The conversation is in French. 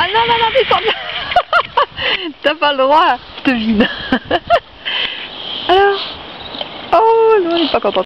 Ah non, non, non, descends bien T'as pas le droit, je te. Alors Oh, non, elle n'est pas content.